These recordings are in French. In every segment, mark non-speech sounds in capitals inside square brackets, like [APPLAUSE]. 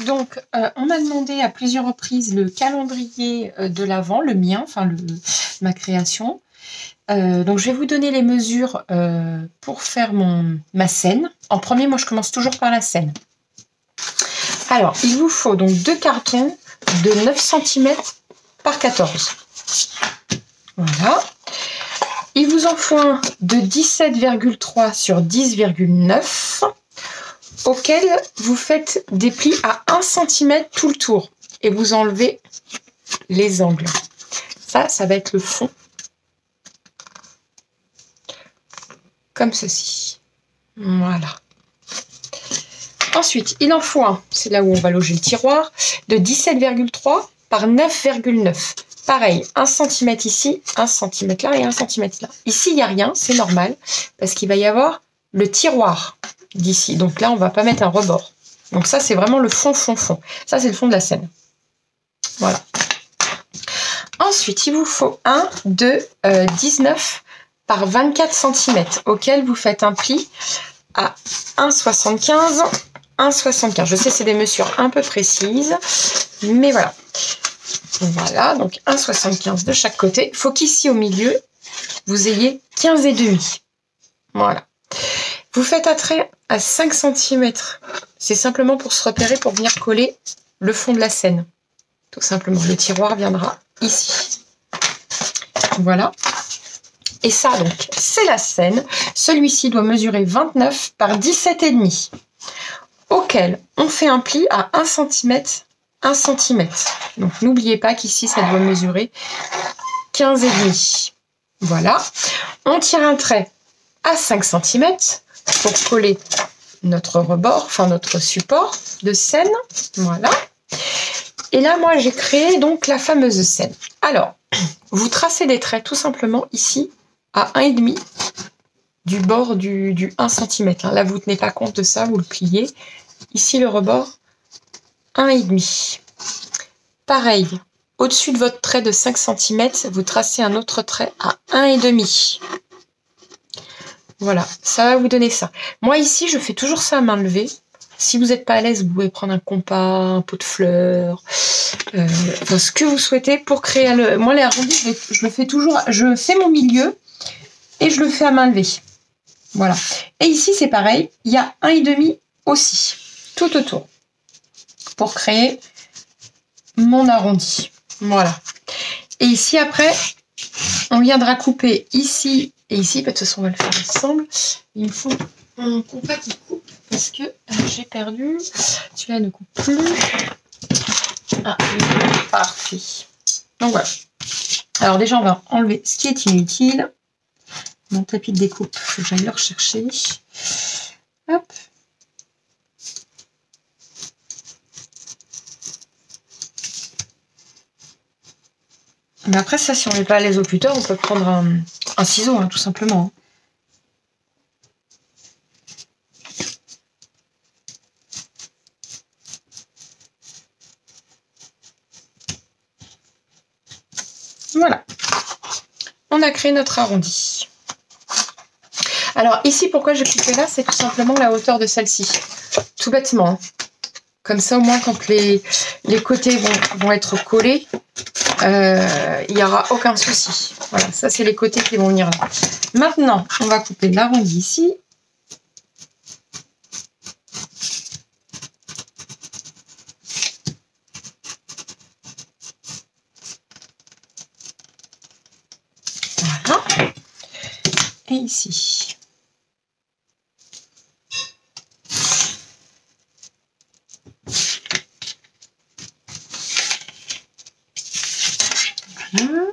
Donc, euh, on m'a demandé à plusieurs reprises le calendrier euh, de l'avant, le mien, enfin le, ma création. Euh, donc, je vais vous donner les mesures pour faire mon, ma scène. En premier, moi, je commence toujours par la scène. Alors, il vous faut donc deux cartons de 9 cm par 14. Voilà. Il vous en faut un de 17,3 sur 10,9 auquel vous faites des plis à 1 cm tout le tour et vous enlevez les angles. Ça, ça va être le fond. Comme ceci. Voilà. Ensuite, il en faut un, c'est là où on va loger le tiroir, de 17,3 par 9,9. Pareil, 1 cm ici, 1 cm là et 1 cm là. Ici, il n'y a rien, c'est normal, parce qu'il va y avoir le tiroir d'ici. Donc là, on va pas mettre un rebord. Donc ça, c'est vraiment le fond, fond, fond. Ça, c'est le fond de la scène. Voilà. Ensuite, il vous faut un de 19 par 24 cm auquel vous faites un pli à 1,75 1,75. Je sais, c'est des mesures un peu précises, mais voilà. Voilà, donc 1,75 de chaque côté. Il faut qu'ici au milieu, vous ayez 15 et demi. Voilà. Vous faites un trait à 5 cm. C'est simplement pour se repérer, pour venir coller le fond de la scène. Tout simplement, le tiroir viendra ici. Voilà. Et ça, donc, c'est la scène. Celui-ci doit mesurer 29 par 17,5 auquel on fait un pli à 1 cm, 1 cm. Donc n'oubliez pas qu'ici, ça doit mesurer 15,5. Voilà. On tire un trait à 5 cm pour coller notre rebord, enfin notre support de scène. Voilà. Et là, moi, j'ai créé donc la fameuse scène. Alors, vous tracez des traits tout simplement ici à 1,5 du bord du, 1 cm. Là, vous ne tenez pas compte de ça, vous le pliez. Ici, le rebord, 1,5. Pareil, au-dessus de votre trait de 5 cm, vous tracez un autre trait à 1,5. Voilà, ça va vous donner ça. Moi, ici, je fais toujours ça à main levée. Si vous n'êtes pas à l'aise, vous pouvez prendre un compas, un pot de fleurs, euh, ce que vous souhaitez pour créer le. Moi, les arrondis, je le fais toujours. Je fais mon milieu et je le fais à main levée. Voilà. Et ici, c'est pareil. Il y a un et demi aussi, tout autour, pour créer mon arrondi. Voilà. Et ici, après, on viendra couper ici et ici. Bah, de toute façon, on va le faire ensemble. Il me faut un compas qui coupe parce que euh, j'ai perdu. Celui-là ne coupe plus. Ah, parfait. Donc voilà. Alors déjà, on va enlever ce qui est inutile. Mon tapis de découpe, faut que j'aille le rechercher. Hop. Mais après, ça, si on n'est pas à l'aise au cutter, on peut prendre un, ciseau, hein, tout simplement. Voilà. On a créé notre arrondi. Alors ici, pourquoi j'ai coupé là? C'est tout simplement la hauteur de celle-ci. Tout bêtement. Comme ça, au moins, quand les, côtés vont, être collés, euh, il n'y aura aucun souci. Voilà, ça, c'est les côtés qui vont venir là. Maintenant, on va couper l'arrondi ici. Voilà. Et ici. Alors,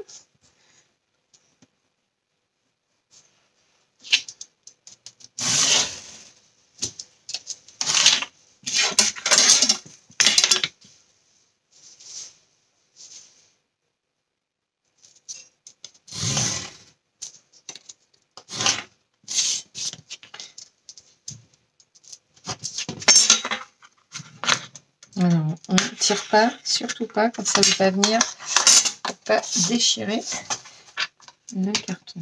on ne tire pas, surtout pas, quand ça ne veut pas venir, déchirer le carton.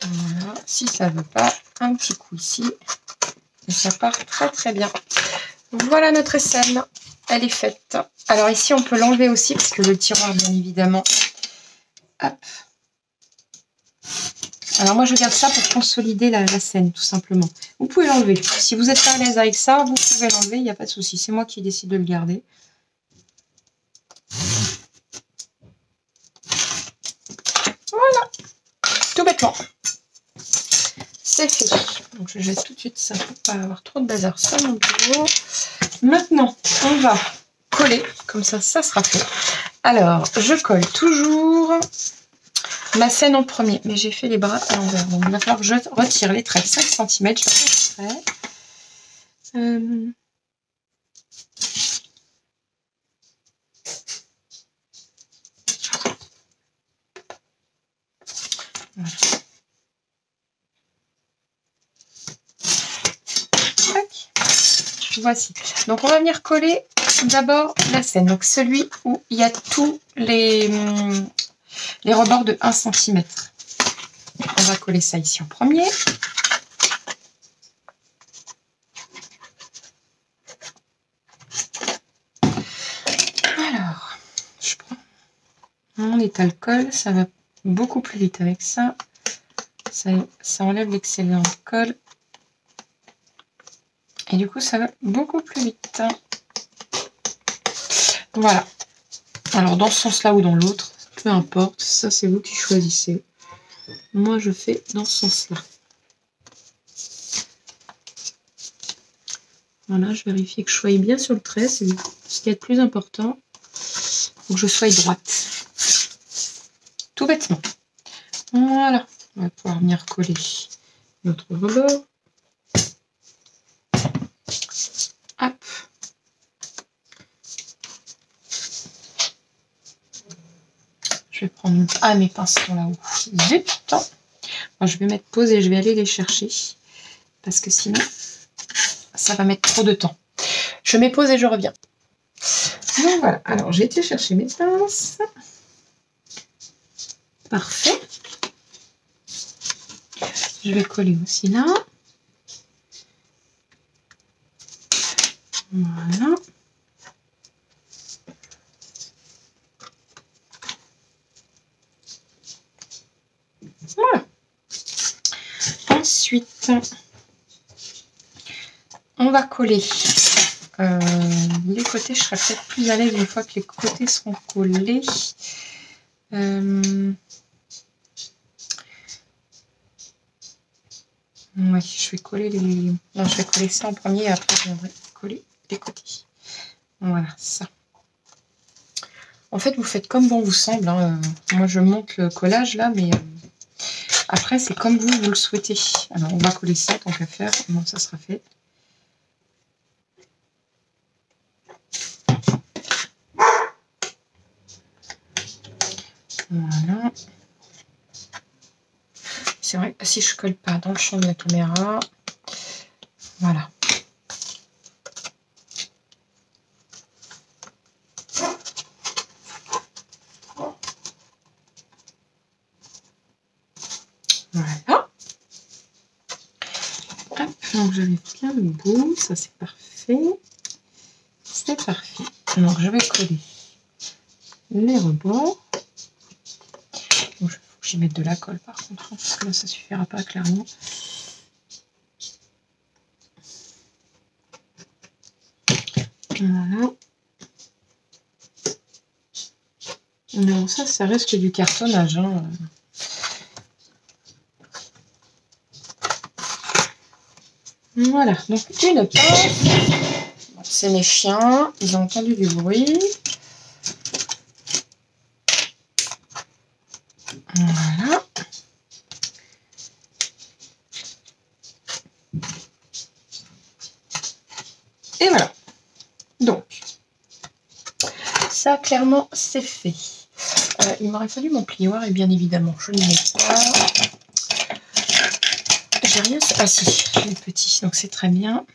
Voilà, si ça ne veut pas, un petit coup ici, ça part très très bien. Voilà notre scène. Elle est faite. Alors ici, on peut l'enlever aussi parce que le tiroir, bien évidemment. Alors moi, je garde ça pour consolider la, scène, tout simplement. Vous pouvez l'enlever. Si vous êtes pas à l'aise avec ça, vous pouvez l'enlever, il n'y a pas de souci. C'est moi qui décide de le garder. Voilà. Tout bêtement. C'est fait. Donc je jette tout de suite ça pour pas avoir trop de bazar sur mon bureau. Maintenant, on va coller. Comme ça, ça sera fait. Alors, je colle toujours ma scène en premier. Mais j'ai fait les bras à l'envers. Donc, il va falloir que je retire les traits 5 cm. Je vais euh... Voici. Donc, on va venir coller d'abord la scène. Donc, celui où il y a tous les, hum, les rebords de 1 cm. On va coller ça ici en premier. Alors, je prends mon étal colle. Ça va beaucoup plus vite avec ça. Ça, ça enlève l'excellent colle. Et du coup, ça va beaucoup plus vite. Voilà. Alors, dans ce sens-là ou dans l'autre, peu importe. Ça, c'est vous qui choisissez. Moi, je fais dans ce sens-là. Voilà, je vérifie que je sois bien sur le trait. C'est ce qui est le plus important. Donc, je sois droite. Tout bêtement. Voilà. On va pouvoir venir coller notre rebord. Je vais prendre ah, mes pinceaux là-haut. Zut Moi, Je vais mettre pause et je vais aller les chercher. Parce que sinon, ça va mettre trop de temps. Je mets pause et je reviens. Donc voilà. Alors, j'ai été chercher mes pinces. Parfait. Je vais coller aussi là. Voilà. Ensuite, on va coller euh, les côtés. Je serai peut-être plus à l'aise une fois que les côtés seront collés. Euh, je vais coller les. Non, je vais coller ça en premier et après je viendrai coller les côtés. Voilà, ça. En fait, vous faites comme bon vous semble. Hein. Moi, je monte le collage là, mais euh, après, c'est comme vous, vous le souhaitez. Alors, on va coller ça tant qu'à faire. Comment ça sera fait Voilà. C'est vrai si je colle pas dans le champ de la caméra, voilà. Donc j'avais bien le bout, ça c'est parfait. C'est parfait. Donc je vais coller les rebords. Mette de la colle par contre, hein, parce que là ça suffira pas clairement. Voilà. Non, ça, ça reste du cartonnage. Hein. Voilà, donc une pince. C'est mes chiens, ils ont entendu du bruit. Voilà. Et voilà. Donc, ça, clairement, c'est fait. Euh, il m'aurait fallu mon plioir, et bien évidemment, je ne l'ai pas j'ai rien. Ah si, les petits, donc c'est très bien.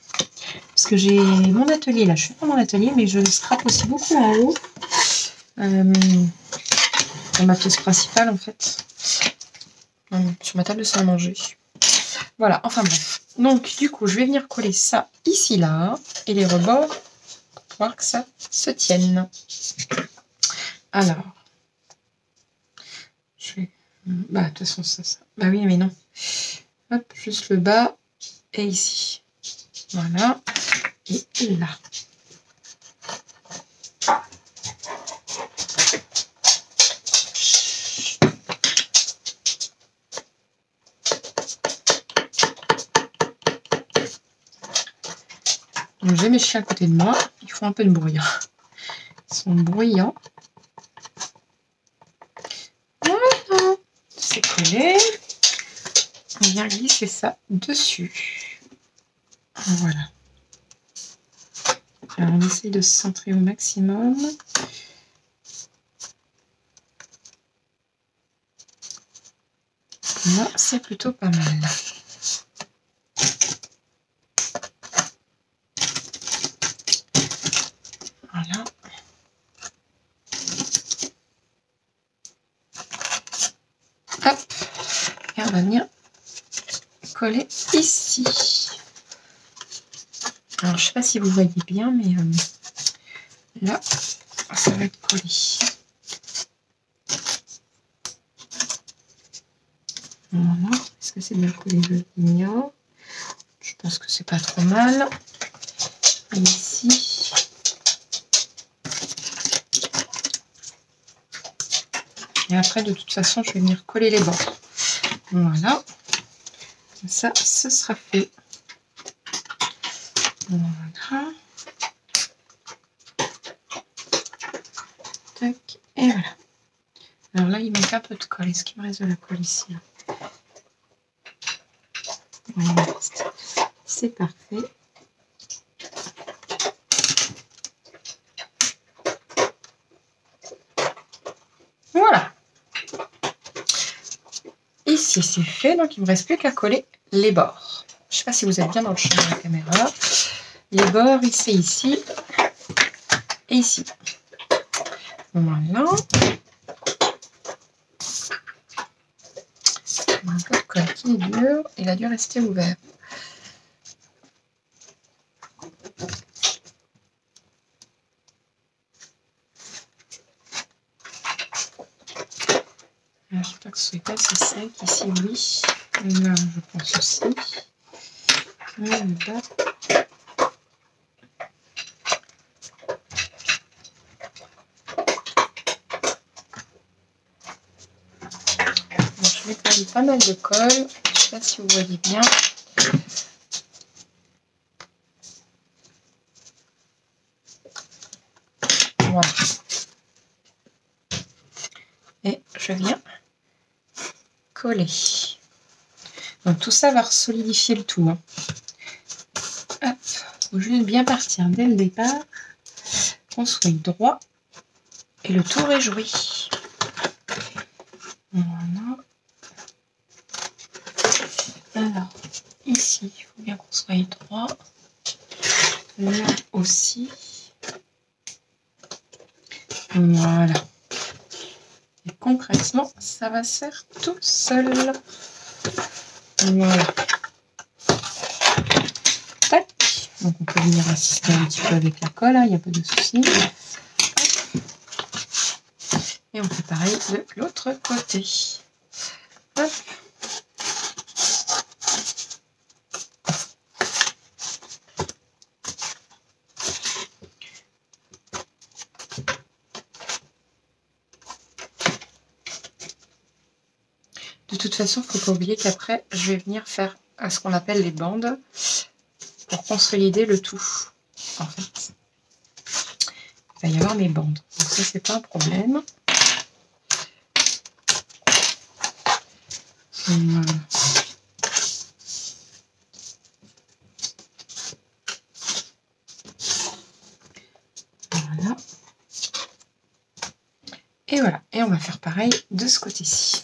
Parce que j'ai mon atelier là, je suis pas mon atelier, mais je scrape aussi beaucoup en haut. Euh, dans ma pièce principale en fait. sur ma table de salle à manger. Voilà, enfin bref. Donc, du coup, je vais venir coller ça ici, là, et les rebords, pour voir que ça se tienne. Alors, je vais... Bah, de toute façon, ça, ça... Bah oui, mais non. Hop, juste le bas et ici. Voilà. Et là. j'ai mes chiens à côté de moi. Ils font un peu de bruit. Hein. Ils sont bruyants. Voilà. C'est On vient glisser ça dessus. Voilà. Alors on essaye de se centrer au maximum. Là, c'est plutôt pas mal. Ici. Alors, je sais pas si vous voyez bien, mais euh, là, ça va être collé. Voilà. Est-ce que c'est bien collé Je l'ignore. Je pense que c'est pas trop mal. Ici. Et après, de toute façon, je vais venir coller les bords. Voilà ça, ce sera fait. Voilà. Tac, et voilà. Alors là, il manque un peu de colle. Est-ce qu'il me reste de la colle ici C'est parfait. Voilà. Ici, c'est fait. Donc, il ne me reste plus qu'à coller les bords. Je ne sais pas si vous êtes bien dans le champ de la caméra. Les bords, ici, ici et ici. Voilà. Colle qui est dur. Il a dû rester ouvert. J'espère que ce n'est pas assez sec. Ici, oui. Là, je pense aussi. je vais coller pas mal de colle. Je ne sais pas si vous voyez bien. Voilà. Et je viens coller. Tout ça va solidifier le tout. Hein. Hop, faut juste bien partir dès le départ, qu'on soit droit et le tour est joué. Voilà. Alors, ici, il faut bien qu'on soit droit. Là aussi. Voilà. Et concrètement, ça va se faire tout seul. Voilà. Donc on peut venir assister un petit peu avec la colle, hein, il n'y a pas de souci. Et on fait pareil de l'autre côté. Façon, il ne faut pas oublier qu'après, je vais venir faire ce qu'on appelle les bandes pour consolider le tout. En fait, il va y avoir mes bandes. Donc ça, c'est pas un problème. Voilà. Et voilà. Et on va faire pareil de ce côté-ci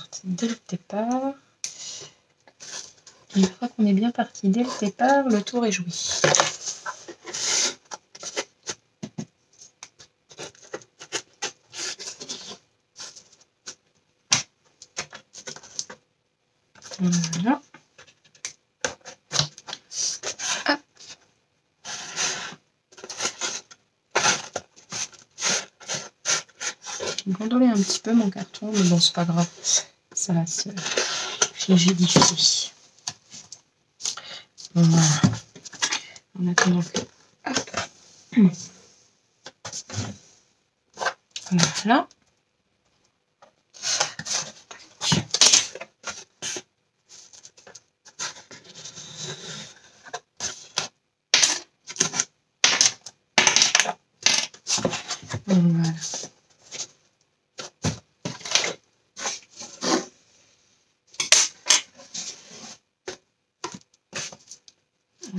fois qu'on est bien parti dès le départ, le tour est joué. Voilà. Hop. Gondoler un petit peu mon carton, mais bon, c'est pas grave. Ça va se rigidifier. Voilà. En attendant que. Hop. Voilà. Voilà.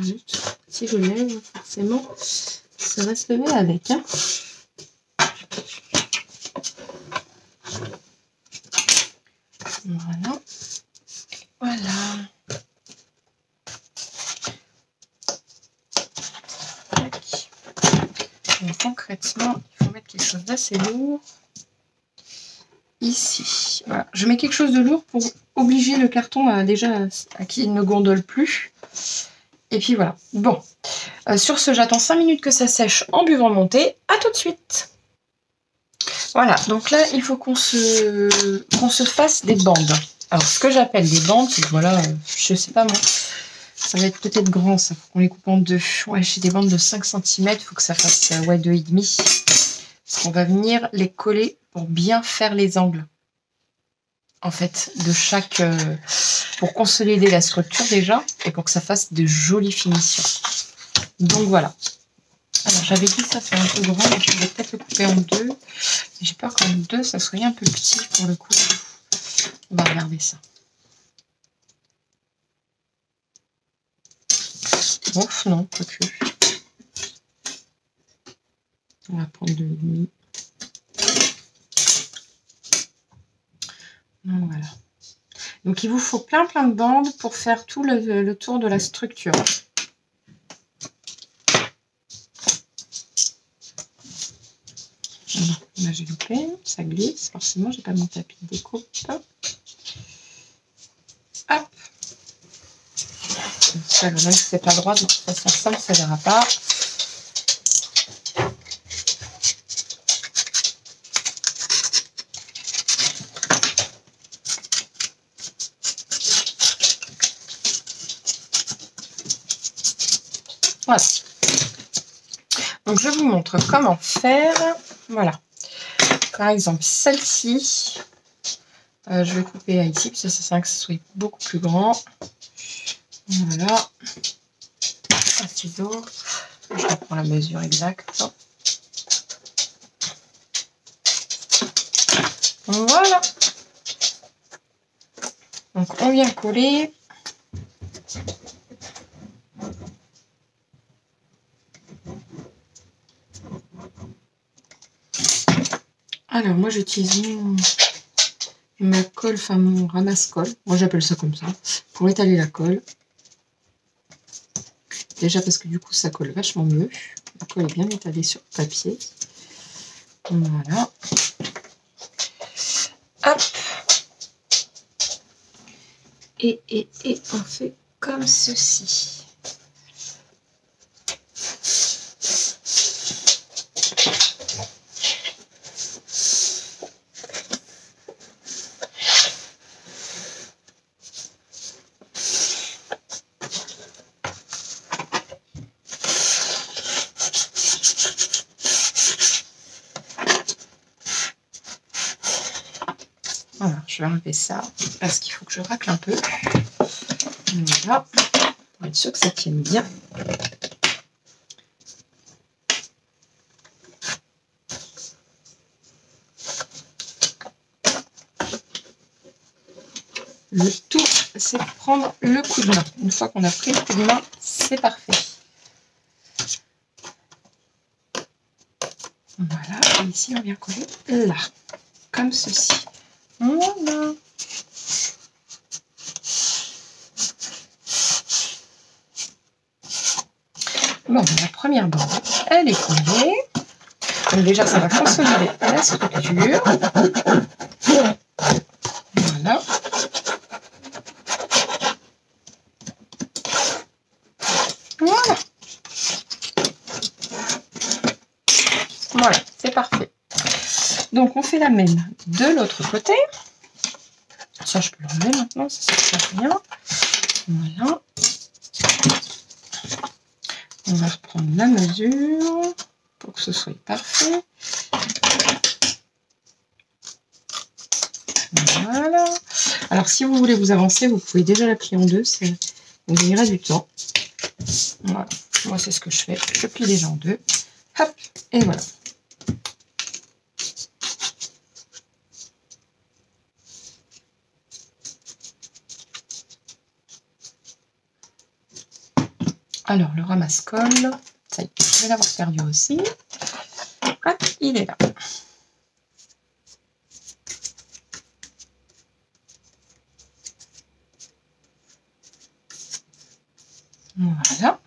Zut. Si je lève, forcément, ça va se lever Hein. Voilà. Voilà. Donc, concrètement, il faut mettre quelque chose d'assez lourd ici. Je mets quelque chose de lourd pour obliger le carton à déjà à qu'il ne gondole plus. Et puis voilà. Bon. Euh, sur ce, j'attends 5 minutes que ça sèche en buvant mon thé. À tout de suite. Voilà, donc là, il faut qu'on se, fasse des bandes. Alors, ce que j'appelle des bandes, voilà, euh, je sais pas moi, ça va être peut-être grand, ça faut qu'on les coupe en deux. Ouais, j'ai des bandes de 5 cm, il faut que ça fasse euh, ouais, 2,5. Parce qu'on va venir les coller pour bien faire les angles. En fait, de chaque... pour consolider la structure déjà, et pour que ça fasse de jolies finitions. Donc voilà. Alors, j'avais dit ça, c'est un peu grand, donc je vais peut-être le couper en deux. J'ai peur qu'en deux, ça soit un peu petit pour le coup. On va regarder ça. Ouf, non, pas que. On va prendre deux demi. Donc, Voilà. Donc il vous faut plein plein de bandes pour faire tout le tour de la structure. Voilà. Là j'ai loupé, ça glisse, forcément j'ai pas mon tapis de découpe. Hop. Ça, même si c'est pas droit, toute façon ça ne se verra pas. Voilà. Donc je vous montre comment faire. Voilà. Par exemple, celle-ci, euh, je vais couper ici, parce que ça sert que ce soit beaucoup plus grand. Voilà. Un ciseau. Je reprends la mesure exacte. Voilà. Donc on vient coller. Alors moi j'utilise mon ma colle, enfin mon ramasse-colle. Moi j'appelle ça comme ça. Pour étaler la colle. Déjà parce que du coup ça colle vachement mieux. La colle est bien étalée sur le papier. Voilà. Hop. Et, et, et on fait comme ceci. Voilà, je vais enlever ça parce qu'il faut que je racle un peu. Voilà, pour être sûr que ça tienne bien. Le tout, c'est de prendre le coup de main. Une fois qu'on a pris le coup de main, c'est parfait. Voilà, et ici on vient coller là, comme ceci. Voilà. Bon, la première bande, elle est collée. Donc déjà, ça va consolider Voilà. Voilà. Voilà, c'est parfait. Donc, on fait la même de l'autre côté. Ça, je peux l'enlever maintenant, ça ne sert à rien. Voilà. On va reprendre la mesure pour que ce soit parfait. Voilà. Alors, si vous voulez vous avancer, vous pouvez déjà la plier en deux. Vous gagnerez du temps. Voilà. Moi, c'est ce que je fais. Je plie déjà en deux. Hop. Et voilà. Alors, le ramasse-colle, ça y est, je vais l'avoir perdu aussi. Hop, il est là. Voilà.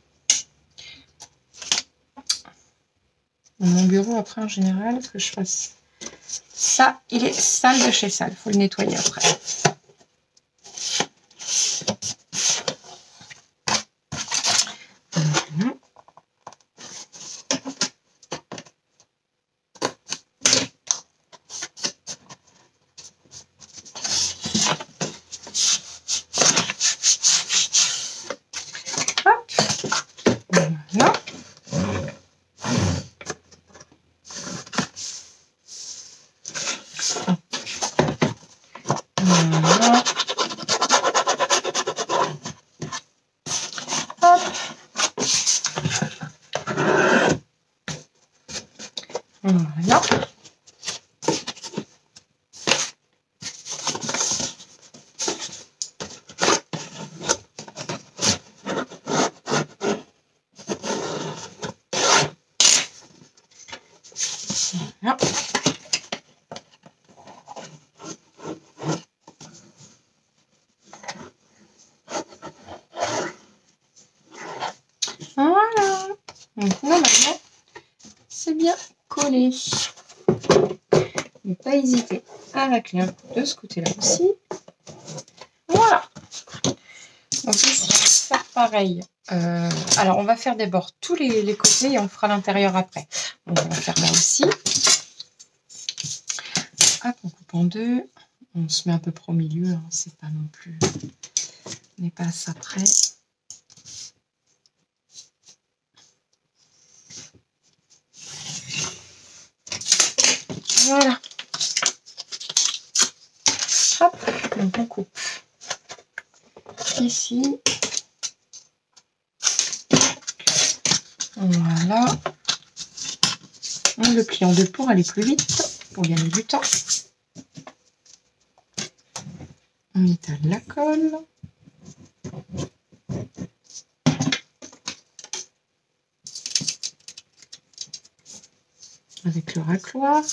Mon bureau, après, en général, que je fasse ça, il est sale de chez sale. Il faut le nettoyer après. Ne pas hésiter un de ce côté-là aussi. Voilà. Donc ici, faire pareil. Euh, alors, on va faire des bords tous les, côtés et on fera l'intérieur après. On va faire là aussi. On coupe en deux. On se met à peu près au milieu. Hein. C'est pas non plus... On n'est pas à ça près. Voilà. Coupe ici. Voilà. On le plie en deux pour aller plus vite, pour gagner du temps. On étale la colle. Avec le racloir.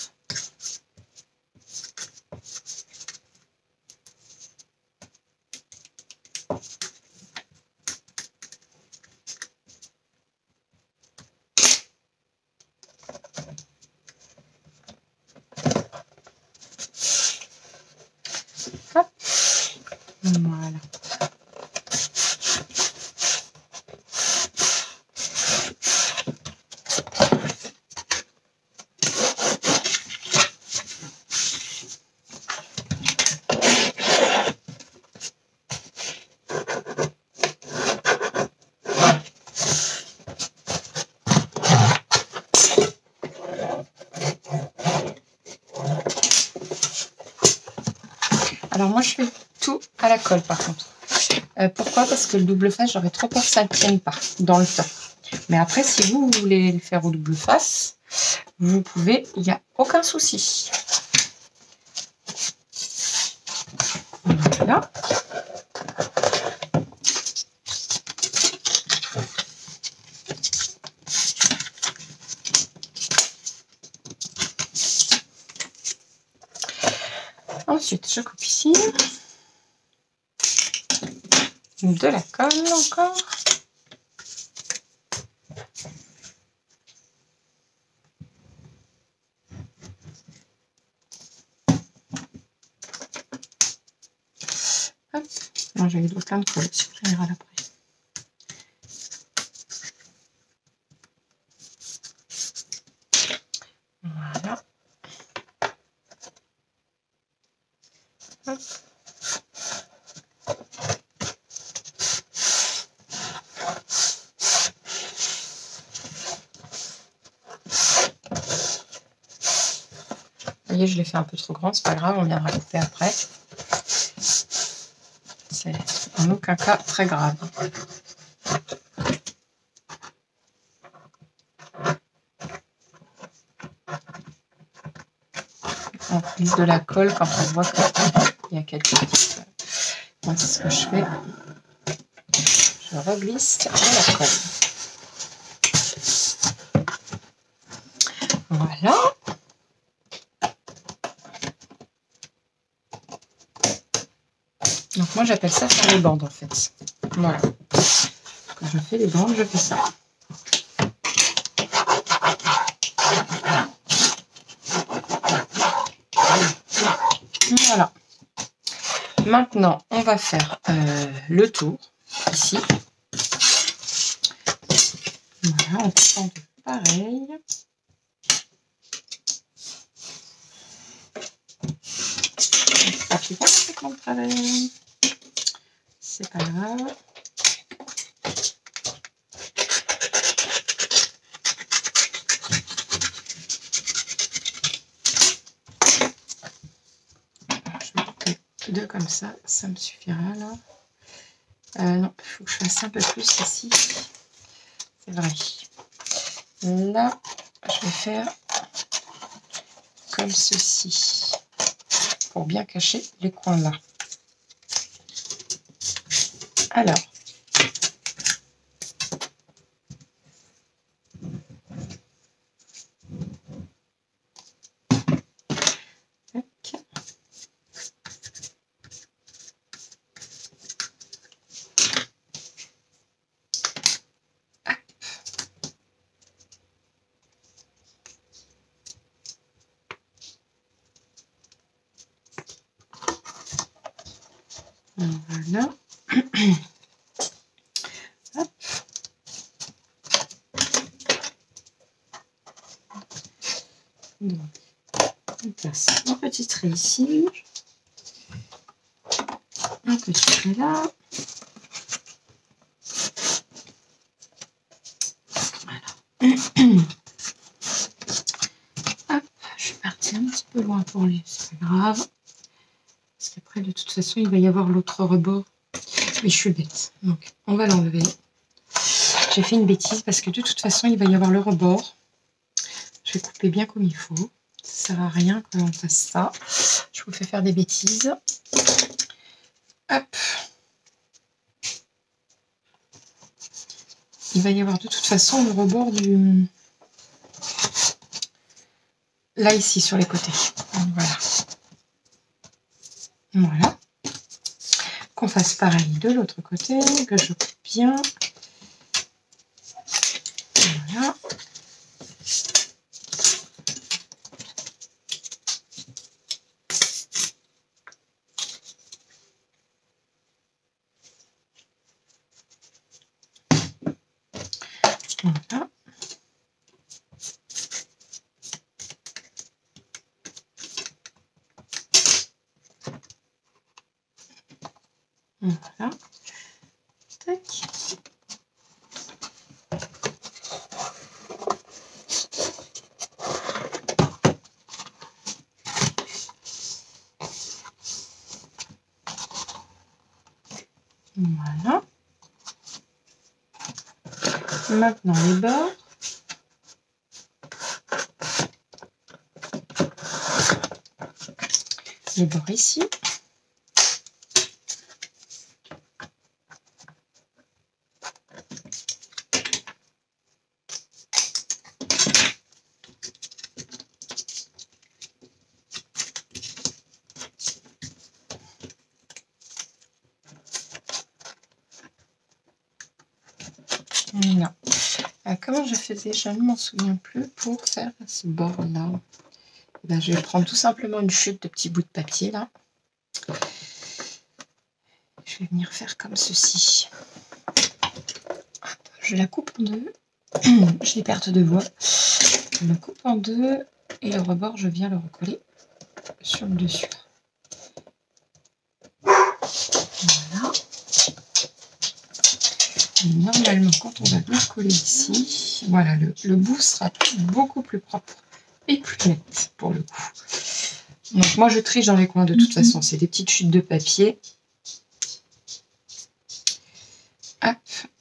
Alors moi, je fais tout à la colle par contre. Euh, pourquoi Parce le double face, j'aurais trop peur que ça ne tienne pas dans le temps. Mais après, si vous, voulez le faire au double face, vous pouvez, il n'y a aucun souci. Voilà. Ensuite, je coupe ici. De la encore. J'ai eu plein de colle, supprimera après. Voilà. Hop. Je l'ai fait un peu trop grand, c'est pas grave, on viendra couper après. C'est en aucun cas très grave. On glisse de la colle quand on voit qu'il y a quelques petites... Moi, c'est ce que je fais. Je reglisse la colle. Voilà. Donc j'appelle ça faire les bandes en fait. Voilà. Quand je fais les bandes, je fais ça. Voilà. Maintenant, on va faire euh, le tour ici. Voilà, on prend pareil. Deux comme ça, ça me suffira là. Euh, non, il je fasse un peu plus ici. C'est vrai. Là, je vais faire comme ceci pour bien cacher les coins là. Alors. Voilà. On place un petit trait ici. Un petit trait là. Voilà. Je suis partie un petit peu loin pour les. C'est pas grave. Parce qu'après, de toute façon, il va y avoir l'autre rebord. Mais je suis bête. Donc, on va l'enlever. J'ai fait une bêtise parce que de toute façon, il va y avoir le rebord. Je vais couper bien comme il faut. Ça sert à rien que l'on fasse ça. Je vous fais faire des bêtises. Hop. Il va y avoir de toute façon le rebord du... Là, ici, sur les côtés. Voilà. Voilà. Fasse pareil de l'autre côté, que je coupe bien. Voilà. Voilà. Voilà. Tac. Voilà. Maintenant les bords. Les bords ici. Voilà. Euh, je ne m'en souviens plus pour faire ce bord-là. Eh ben, je vais prendre tout simplement une chute de petits bouts de papier là. Je vais venir faire comme ceci. Je la coupe en deux. [CLEARS THROAT] J'ai perte de voix. Je la coupe en deux et le rebord, je viens le recoller sur le dessus. Voilà. normalement, quand on va bien coller ici, voilà, le, bout sera beaucoup plus propre et plus net pour le coup. Donc moi, je triche dans les coins de toute mhm. façon. C'est des petites chutes de papier. Hop.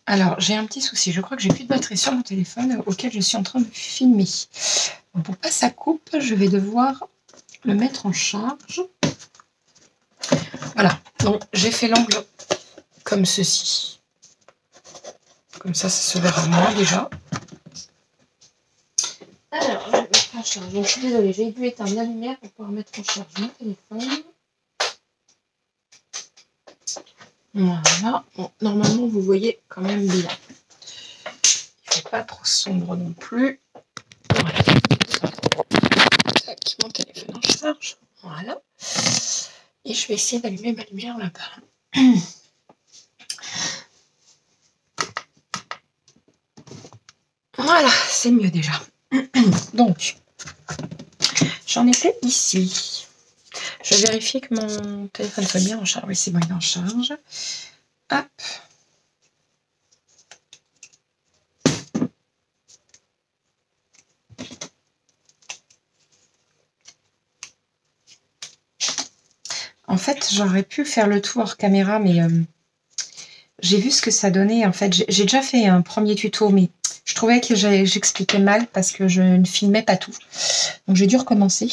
Alors, j'ai un petit souci. Je crois que j'ai plus de batterie sur mon téléphone auquel je suis en train de filmer. Pour pas ça coupe, je vais devoir le mettre en charge. Voilà, donc j'ai fait l'angle comme ceci. Comme ça, ça se verra moins déjà. Alors, je vais mettre en charge. Je suis désolée, j'ai dû éteindre la lumière pour pouvoir mettre en charge mon téléphone. Voilà. Bon, normalement, vous voyez quand même bien. Il ne fait pas trop sombre non plus. Voilà. Mon téléphone en charge. Voilà. Et je vais essayer d'allumer ma lumière là-bas. [CLEARS THROAT] Voilà, c'est mieux déjà. [CLEARS THROAT] Donc, j'en ai fait ici. Je vais vérifier que mon téléphone soit bien en charge. Oui, c'est bon, il est en charge. Hop. En fait, j'aurais pu faire le tour caméra, mais euh, j'ai vu ce que ça donnait. En fait, j'ai déjà fait un premier tuto, mais je trouvais que j'expliquais mal parce que je ne filmais pas tout. Donc, j'ai dû recommencer.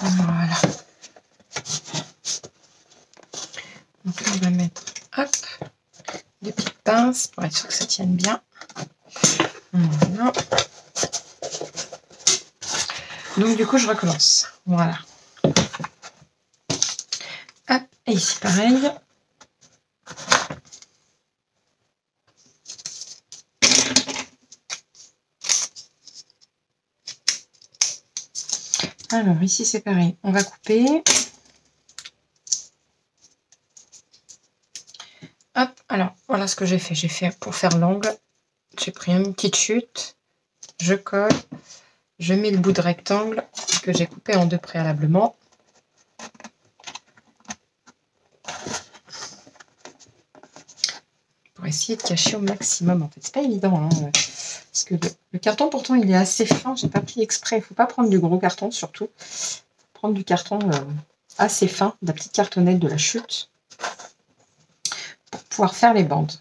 Voilà. Donc on va mettre hop, des petites pinces pour être sûr que ça tienne bien. Voilà. Donc du coup, je recommence. Voilà. Hop, et ici pareil. Alors, ici, c'est pareil. On va couper. Hop, alors, voilà ce que j'ai fait. J'ai fait pour faire l'angle. J'ai pris une petite chute. Je colle. Je mets le bout de rectangle que j'ai coupé en deux préalablement. Pour essayer de cacher au maximum. En fait, c'est pas évident. Hein, parce que le, carton, pourtant, il est assez fin. J'ai pas pris exprès. Il faut pas prendre du gros carton, surtout. Prendre du carton euh, assez fin, de la petite cartonnette de la chute, pour pouvoir faire les bandes.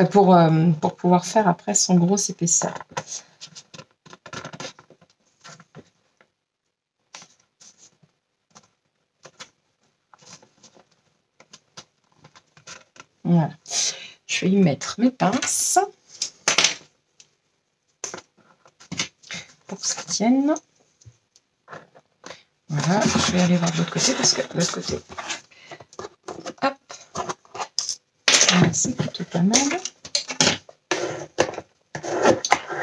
Euh, pour, euh, pour pouvoir faire après son grosse épaisseur. Voilà. Je vais y mettre mes pinces. Pour que ça tienne. Voilà, je vais aller voir de l'autre côté parce que de l'autre côté, hop, c'est plutôt pas mal.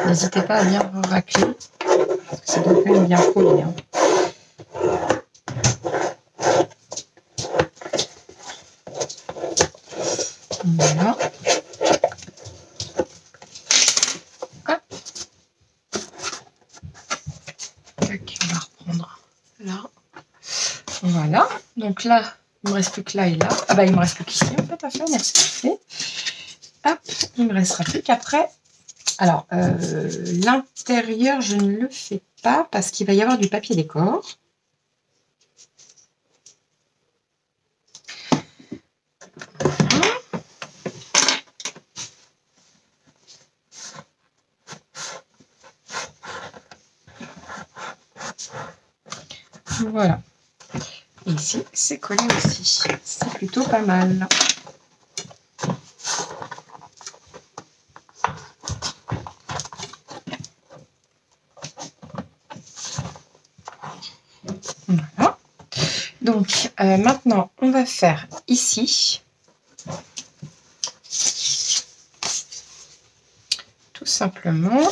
N'hésitez pas à bien racler, parce que ça doit quand même bien coller. Hein. Voilà. Hop. Tac, on va reprendre là. Voilà. Donc là, il me reste plus que là et là. Ah bah il me reste plus qu'ici en fait à faire. Merci. Hop, il me restera plus qu'après. Alors, euh, l'intérieur, je ne le fais pas parce qu'il va y avoir du papier décor. Voilà. Ici, c'est collé aussi. C'est plutôt pas mal. Voilà. Donc, euh, maintenant, on va faire ici. Tout simplement.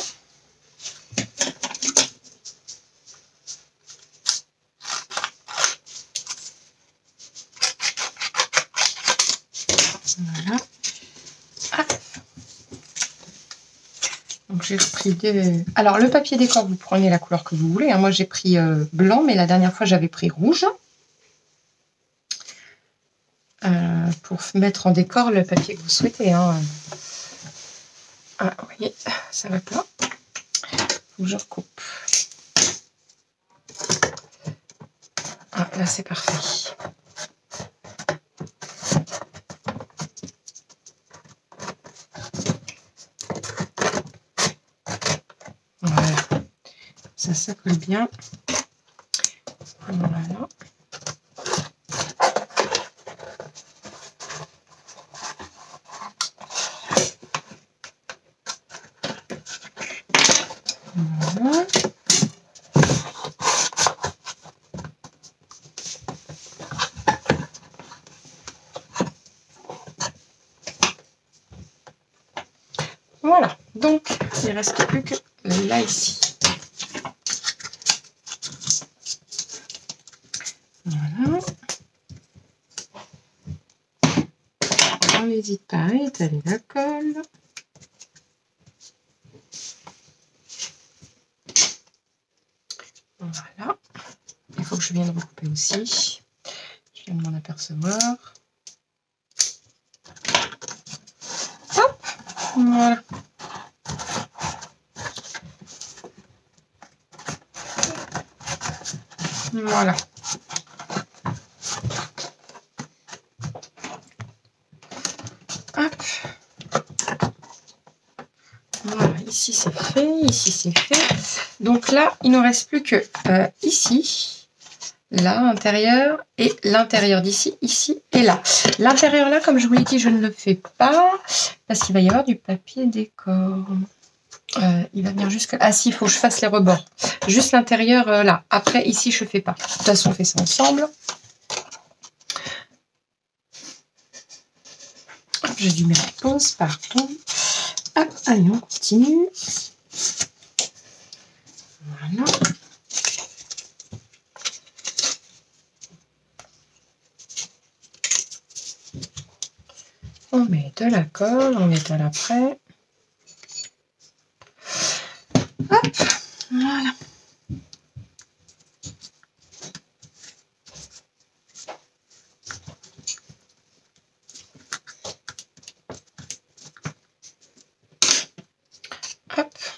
Voilà. Alors le papier décor, vous prenez la couleur que vous voulez. Hein. Moi j'ai pris euh, blanc, mais la dernière fois j'avais pris rouge. Euh, pour mettre en décor le papier que vous souhaitez. Hein. Ah, vous voyez, ça va pas. Je recoupe. Ah, là c'est parfait. Ça, colle bien. Voilà. Voilà. Voilà, donc il ne reste plus que là ici. N'hésite pas à étaler la colle. Voilà. Il faut que je vienne recouper aussi. Je viens de m'en apercevoir. Hop Voilà. Voilà. ici c'est fait. Donc là, il ne reste plus que euh, ici, là, intérieur, et l'intérieur d'ici, ici et là. L'intérieur là, comme je vous l'ai dit, je ne le fais pas, parce qu'il va y avoir du papier décor. Euh, il va venir jusque... Ah si, il faut que je fasse les rebords. Juste l'intérieur euh, là. Après, ici, je ne fais pas. De toute façon, on fait ça ensemble. J'ai dû mettre pause, pardon. Hop, allez, on continue. Voilà. On met de la colle, on étale après. Hop, voilà.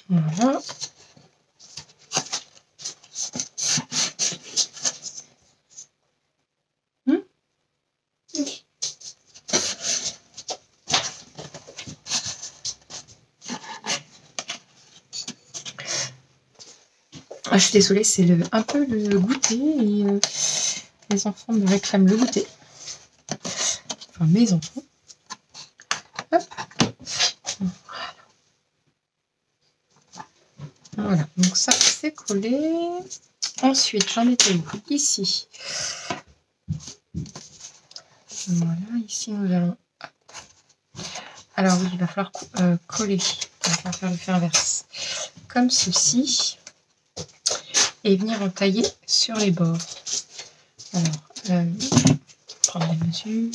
Voilà. Je suis désolée, c'est un peu le goûter et euh, les enfants me réclament le goûter. Enfin, mes enfants. Voilà, donc ça c'est collé. Ensuite, j'en étais où? Ici. Voilà, ici nous allons... Alors oui, il va falloir euh, coller. On va faire le fait inverse. Comme ceci. Et venir entailler sur les bords. Alors, euh, prendre les mesures.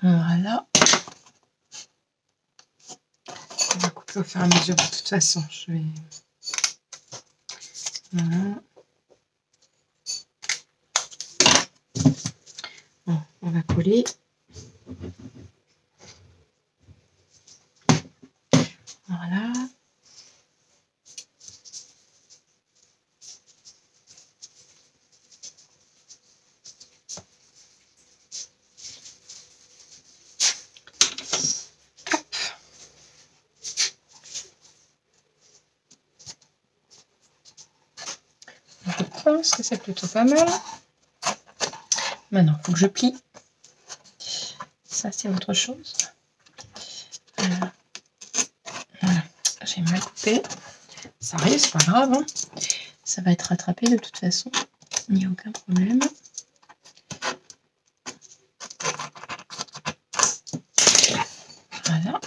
Voilà. au fur et à mesure de toute façon. Je vais... Voilà. On va coller. Voilà. C'est plutôt pas mal. Maintenant, il faut que je plie. Ça, c'est autre chose. Euh, voilà, j'ai mal coupé. Ça arrive, c'est pas grave. Hein. Ça va être rattrapé de toute façon. Il n'y a aucun problème. Voilà.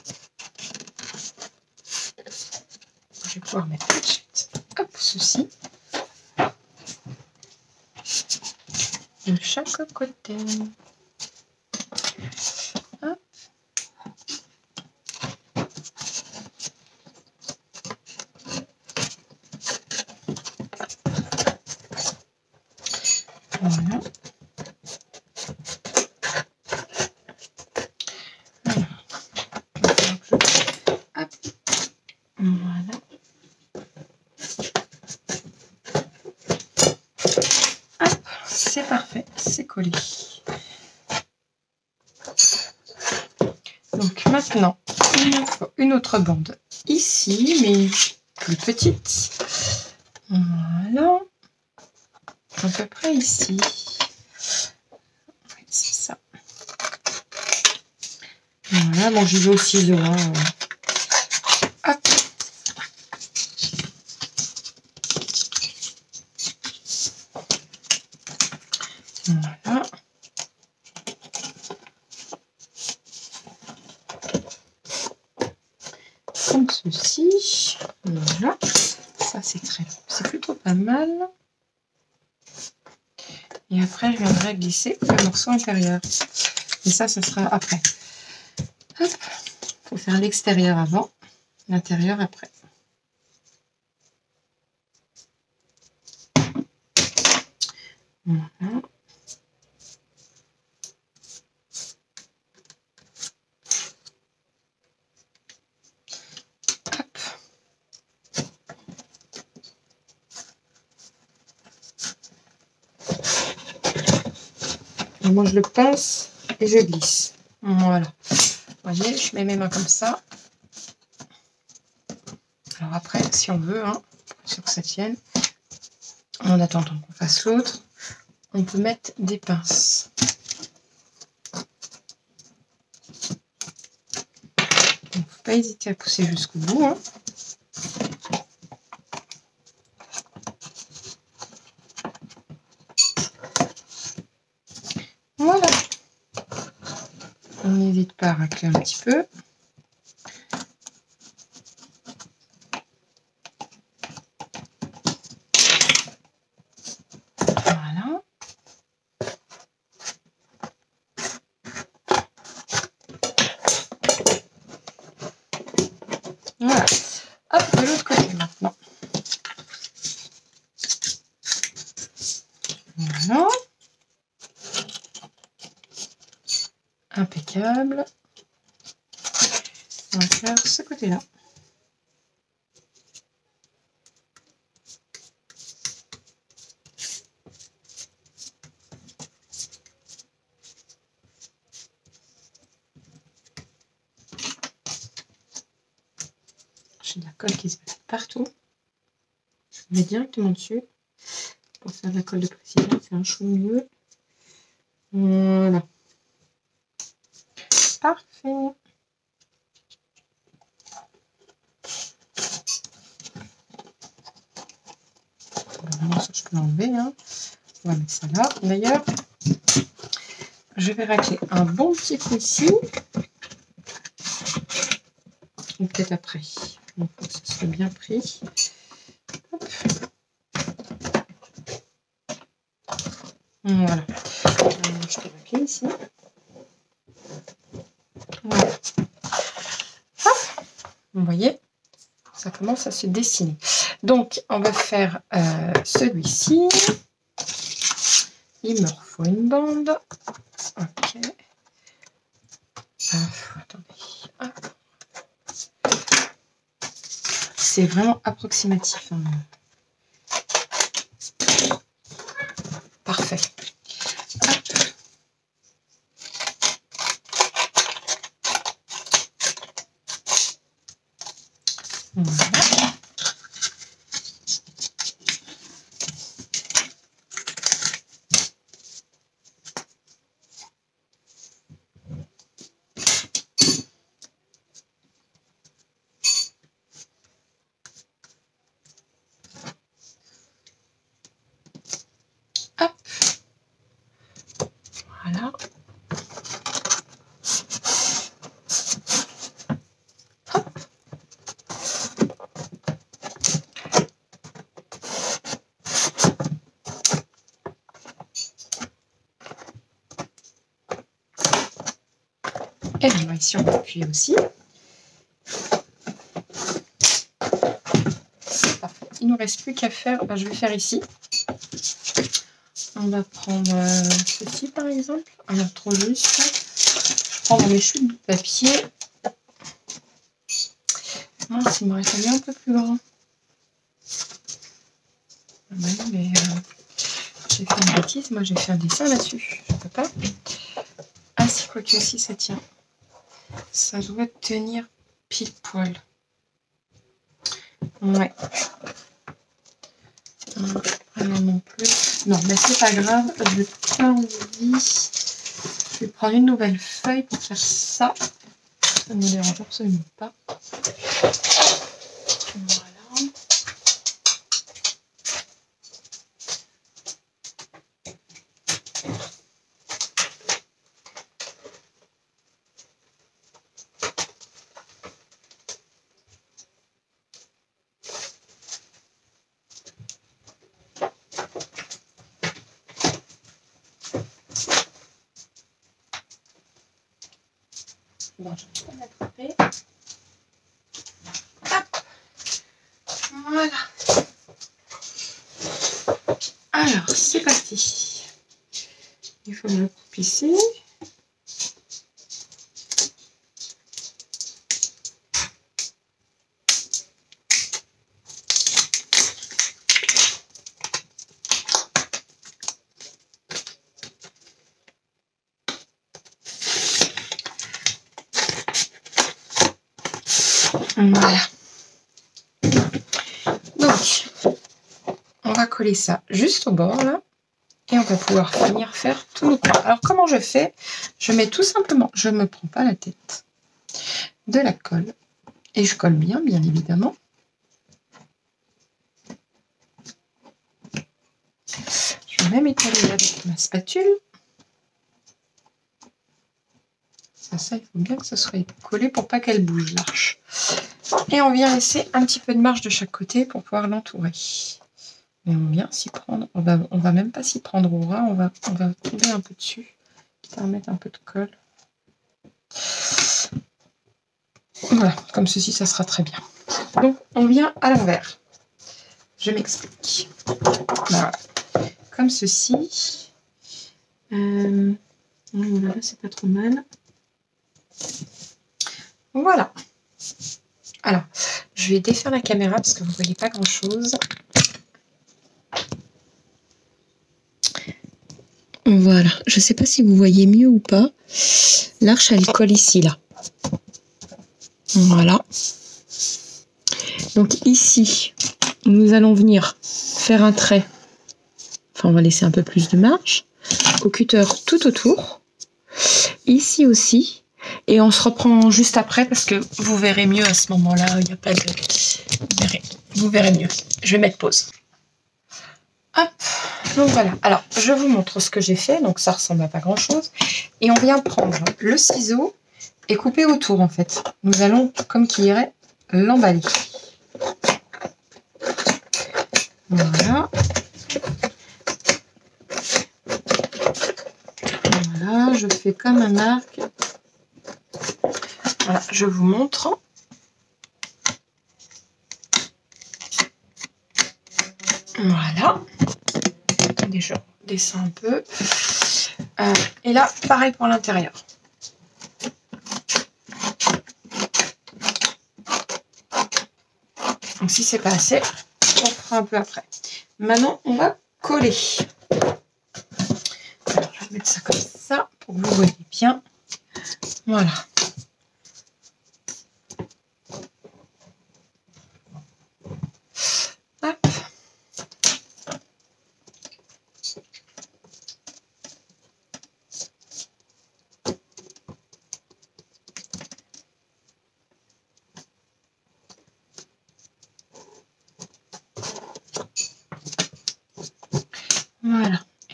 Je vais pouvoir mettre tout de suite. Hop, ceci. De chaque côté. Hop. Voilà. Alors, il va falloir que je- hop. Voilà. Hop, c'est parfait, c'est collé. Donc maintenant, il nous faut une bande ici, mais plus petite. Voilà. À peu près ici. C'est ça. Voilà, bon, j'y vais au ciseau. Hop. Voilà. Comme ceci. Voilà. Ça, c'est très C'est plutôt pas mal. Et après, je viendrai le morceau intérieur. Et ça, ce sera après. Hop. faut faire l'extérieur avant, l'intérieur après. Je le pince et je glisse. Voilà. Vous je mets mes mains comme ça. Alors après, si on veut, hein, pour que ça tienne, en attendant qu'on fasse l'autre, on peut mettre des pinces. Faut pas hésiter à pousser jusqu'au bout. hein. Voilà. À racler un petit peu. Voilà. Voilà. Hop, de l'autre côté maintenant. Voilà. On va faire ce côté-là. J'ai de la colle qui se balade partout. Je mets directement dessus pour faire de la colle de précision. C'est un chou mieux. Voilà. Parfait. Normalement, ça, je peux l'enlever. Hein. On va mettre ça là. D'ailleurs, je vais racler un bon petit coup ici. Ou peut-être après. Que ce soit bien pris. Voilà. Euh, Je vais racler ici. Voilà. Hop. Vous voyez, ça commence à se dessiner. Donc, on va faire euh, celui-ci. Il me faut une bande. Ok. Ah. Hop. C'est vraiment approximatif. hein. Parfait. Hop. Voilà. Et là, ici, on va appuyer aussi. Il ne nous reste plus qu'à faire. Ben, je vais faire ici. On va prendre euh, ceci par exemple. Ah non, trop juste. Je prends mes chutes de papier. il m'aurait fallu un peu plus grand. Oui, mais euh, j'ai fait une bêtise. Moi, j'ai fait un dessin là-dessus. Je peux pas. Ah, si, quoi que si, ça tient. Ça doit tenir pile poil. Ouais. Ah non, non plus. Non, mais c'est pas grave. Je. Je vais prendre une nouvelle feuille pour faire ça. Ça ne me dérange absolument pas. Bon, je vais l'attraper. Hop. Voilà. Alors, c'est parti. Il faut le coupe ici. Voilà. Donc, on va ça juste au bord, là. Et on va pouvoir venir faire tout le coin. Alors, comment je fais? Je mets tout simplement, je ne me prends pas la tête, de la colle. Et je colle bien, bien évidemment. Je vais même étaler avec ma spatule. ça, il faut bien que ce soit collé pour pas qu'elle bouge l'arche. Et on vient laisser un petit peu de marge de chaque côté pour pouvoir l'entourer. Mais on vient s'y prendre. On va, va même pas s'y prendre au ras. On va, on un peu dessus. Quitte à remettre un peu de colle. Voilà, comme ceci, ça sera très bien. Donc, on vient à l'envers. Je m'explique. Voilà. Comme ceci. Euh, voilà, c'est pas trop mal. Voilà. Alors, je vais défaire la caméra parce que vous ne voyez pas grand-chose. Voilà, je ne sais pas si vous voyez mieux ou pas. L'arche, elle colle ici, là. Voilà. Donc ici, nous allons venir faire un trait. Enfin, on va laisser un peu plus de marge. Au cutter tout autour. Ici aussi, et on se reprend juste après parce que vous verrez mieux à ce moment-là. Il n'y a pas de... Vous verrez, mieux. Je vais mettre pause. Hop, donc voilà. Alors, je vous montre ce que j'ai fait. Donc, ça ressemble à pas grand-chose. Et on vient prendre le ciseau et couper autour, en fait. Nous allons, comme qui irait, l'emballer. Voilà. Voilà, je fais comme un arc voilà, je vous montre. Voilà. Déjà, descends un peu. Euh, et là, pareil pour l'intérieur. Donc si c'est pas assez, on fera un peu après. Maintenant, on va coller. Alors, je vais mettre ça comme ça pour que vous voyez bien. Voilà.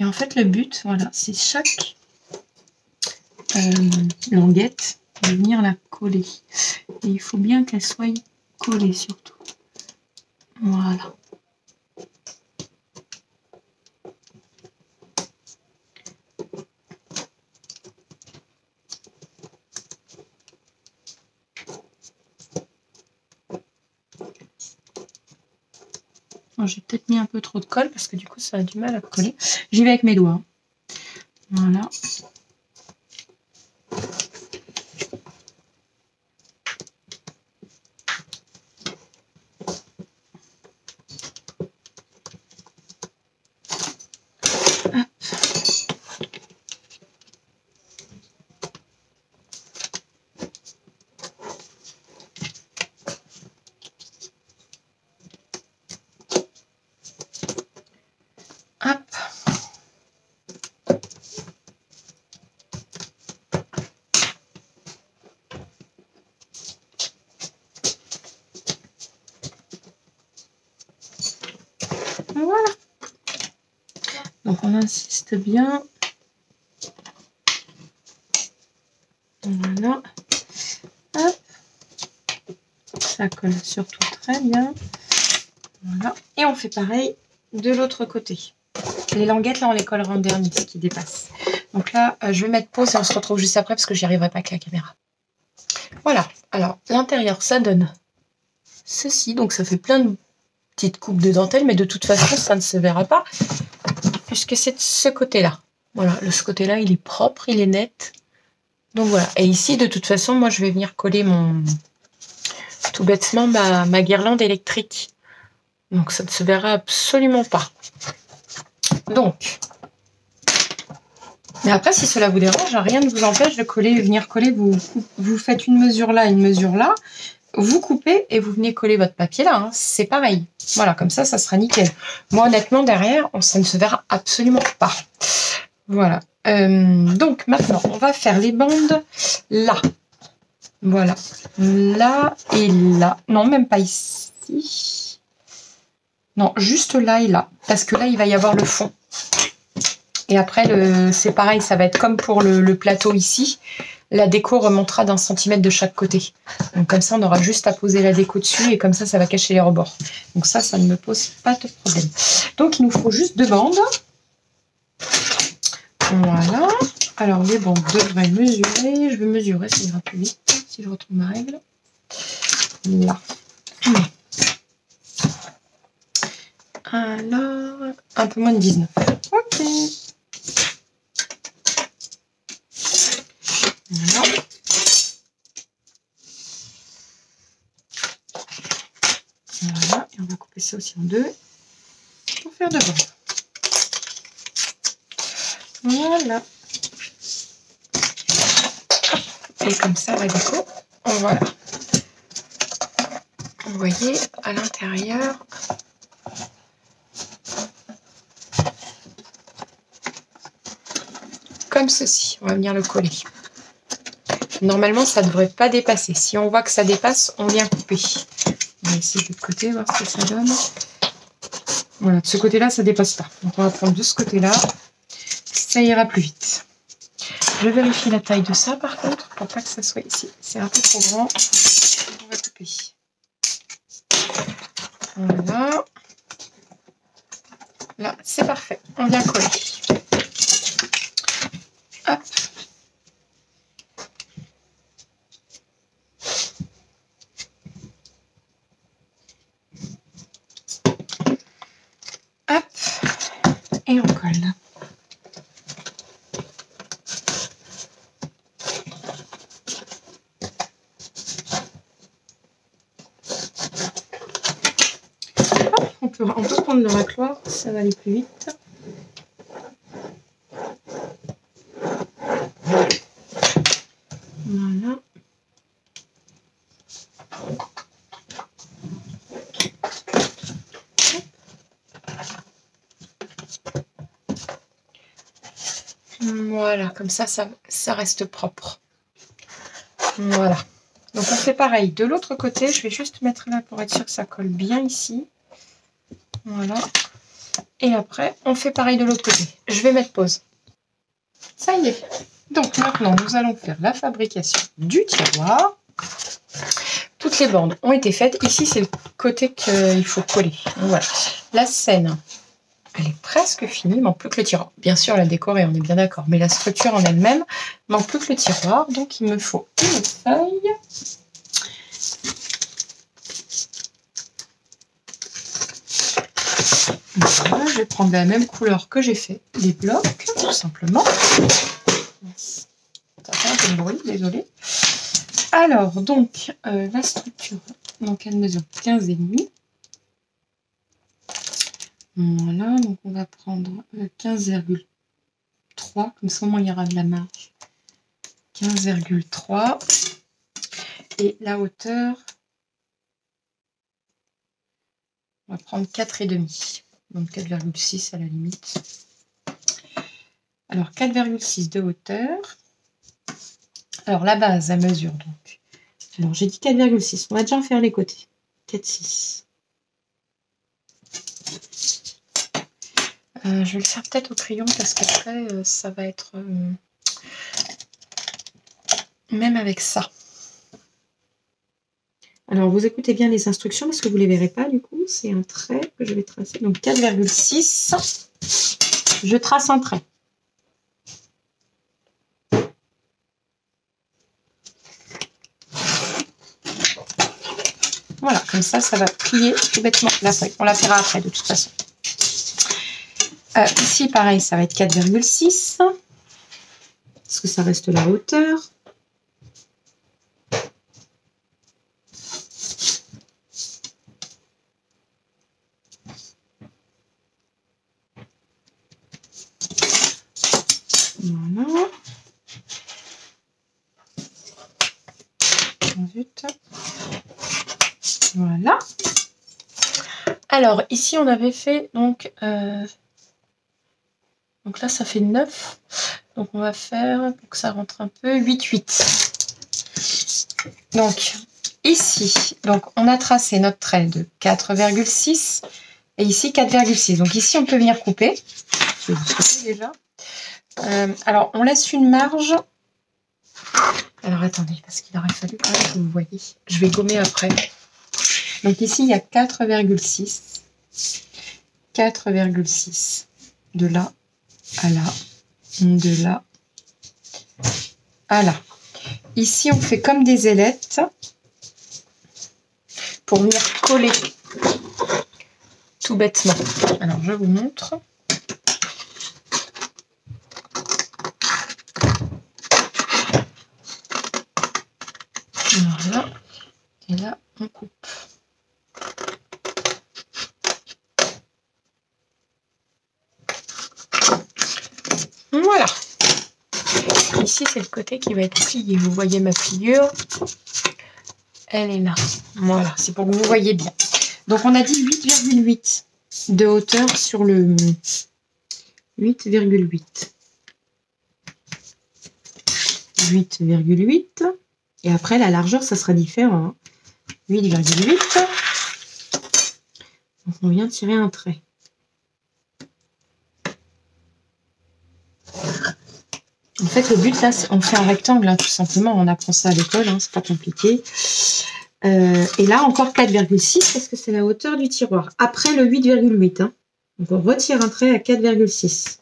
en fait, le but, voilà, c'est chaque euh, languette de venir la coller. Et il faut bien qu'elle soit collée surtout. Voilà. j'ai peut-être mis un peu de colle parce que du coup, ça a du mal à coller. J'y vais avec mes doigts. Voilà. Donc on insiste bien. Voilà. Hop. Ça colle surtout très bien. Voilà. Et on fait pareil de l'autre côté. Les languettes, là, on les collera en dernier, ce qui dépasse. Donc là, euh, je vais mettre pause et on se retrouve juste après parce que j'y arriverai pas avec la caméra. Voilà. Alors, l'intérieur, ça donne ceci. Donc, ça fait plein de petite coupe de dentelle, mais de toute façon, ça ne se verra pas, puisque c'est de ce côté-là. Voilà, ce côté-là, il est propre, il est net. Donc voilà. Et ici, de toute façon, moi, je vais venir coller mon... Tout bêtement, ma, ma guirlande électrique. Donc ça ne se verra absolument pas. Donc, mais après, si cela vous dérange, rien ne vous empêche de coller, venir coller. Vous, vous faites une mesure là, une mesure là vous coupez et vous venez coller votre papier là. Hein. C'est pareil. Voilà, comme ça, ça sera nickel. Moi, honnêtement, derrière, ça ne se verra absolument pas. Voilà. Euh, donc, maintenant, on va faire les bandes là. Voilà. Là et là. Non, même pas ici. Non, juste là et là. Parce que là, il va y avoir le fond. Et après, c'est pareil, ça va être comme pour le plateau ici la déco remontera d'un centimètre de chaque côté. Donc comme ça, on aura juste à poser la déco dessus et comme ça, ça va cacher les rebords. Donc ça, ça ne me pose pas de problème. Donc il nous faut juste deux bandes. Voilà. Alors les bandes devraient mesurer. Je vais mesurer, ça ira plus vite si je retrouve ma règle. Là. Alors, un peu moins de 19. Ok. Voilà. Voilà, et on va couper ça aussi en deux pour faire de bandes. Voilà. Et comme ça, la déco, voilà. Vous voyez, à l'intérieur, comme ceci. On va venir le coller. Normalement, ça ne devrait pas dépasser. Si on voit que ça dépasse, on vient couper. On va essayer de l'autre côté, voir ce que ça donne. Voilà, de ce côté-là, ça dépasse pas. Donc, on va prendre de ce côté-là. Ça ira plus vite. Je vérifie la taille de ça, par contre, pour pas que ça soit ici. C'est un peu trop grand. On va couper. Voilà. Là, c'est parfait. On vient coller. Hop. et on colle. on, peut, on peut prendre le racloir, ça va plus vite. Voilà, comme ça, ça, reste propre. Voilà. Donc on fait pareil. De l'autre côté, je vais juste mettre là pour être sûr que ça colle bien ici. Voilà. Et après, on fait pareil de l'autre côté. Je vais mettre pause. Ça y est. Donc maintenant, nous allons faire la fabrication du tiroir. Toutes les bandes ont été faites. Ici, c'est le côté qu'il faut coller. Voilà. La scène, elle est presque finie, il manque plus que le tiroir. Bien sûr, la décorer, on est bien d'accord, mais la structure en elle-même manque plus que le tiroir. Donc, il me faut une feuille. Je vais prendre la même couleur que j'ai fait les blocs, tout simplement. Ça fait un peu de bruit, désolé. Alors, donc, euh, la structure, donc elle mesure 15 et demi. Voilà, donc on va prendre 15,3, euh, comme ça au moins il y aura de la marge. 15,3. Et la hauteur, on va prendre 4,5. Donc 4,6 à la limite. Alors 4,6 de hauteur. Alors la base, à mesure donc. Alors j'ai dit 4,6. On va déjà faire les côtés. 4,6. Euh, je vais le faire peut-être au crayon parce qu'après euh, ça va être euh, même avec ça. Alors vous écoutez bien les instructions parce que vous ne les verrez pas du coup. C'est un trait que je vais tracer. Donc 4,6. Je trace un trait. Voilà, comme ça, ça va plier tout bêtement la feuille. On la fera après de toute façon. Euh, ici, pareil, ça va être 4,6. Parce que ça reste la hauteur. Voilà. Voilà. Alors, ici, on avait fait donc euh, donc là, ça fait 9. Donc on va faire, pour que ça rentre un peu, 8, 8. Donc ici, donc on a tracé notre trait de 4,6 et ici 4,6. Donc ici, on peut venir couper. Je vais vous déjà. Euh, alors, on laisse une marge. Alors, attendez, parce qu'il aurait fallu que vous voyez. Je vais gommer après. Donc ici, il y a 4,6. 4,6 de là à là, de là à là. Ici, on fait comme des ailettes pour venir coller tout bêtement. Alors, je vous montre. Voilà. Et là, on coupe. Voilà. C'est le côté qui va être plié. Vous voyez ma pliure. Elle est là. Voilà, c'est pour que vous voyez bien. Donc, on a dit 8,8 de hauteur sur le 8,8. 8,8. Et après, la largeur, ça sera différent. 8,8. Hein. Donc, on vient tirer un trait. Fait, le but, là, on fait un rectangle, hein, tout simplement. On apprend ça à l'école, hein, c'est pas compliqué. Euh, et là, encore 4,6 parce que c'est la hauteur du tiroir. Après le 8,8. Hein. Donc, on retire un trait à 4,6.